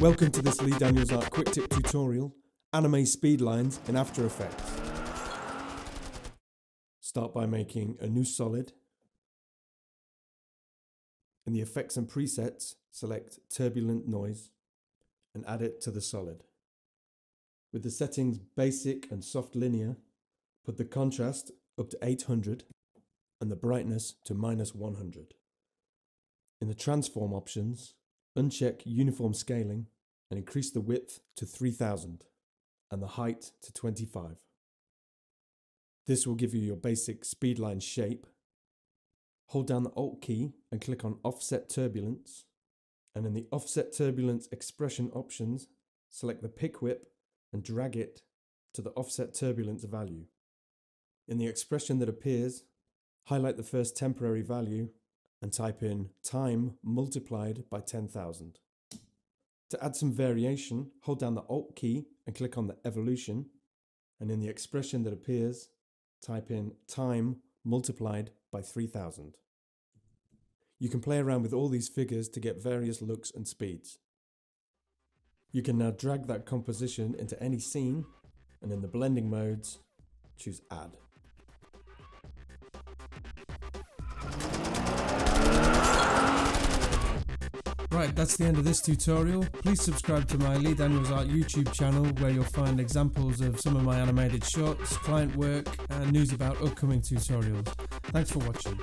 Welcome to this Lee Daniels Art Quick Tip tutorial, Anime Speed Lines in After Effects. Start by making a new solid. In the Effects and Presets, select Turbulent Noise and add it to the solid. With the settings Basic and Soft Linear, put the contrast up to 800 and the brightness to minus 100. In the transform options, uncheck uniform scaling and increase the width to 3000 and the height to 25. This will give you your basic speedline shape. Hold down the Alt key and click on Offset Turbulence. And in the Offset Turbulence expression options, select the pick whip and drag it to the offset turbulence value. In the expression that appears, highlight the first temporary value and type in time multiplied by 10,000. To add some variation, hold down the Alt key and click on the evolution, and in the expression that appears, type in time multiplied by 3000. You can play around with all these figures to get various looks and speeds. You can now drag that composition into any scene, and in the blending modes, choose Add. Right, that's the end of this tutorial. Please subscribe to my Lee Daniels Art YouTube channel where you'll find examples of some of my animated shots, client work and news about upcoming tutorials. Thanks for watching.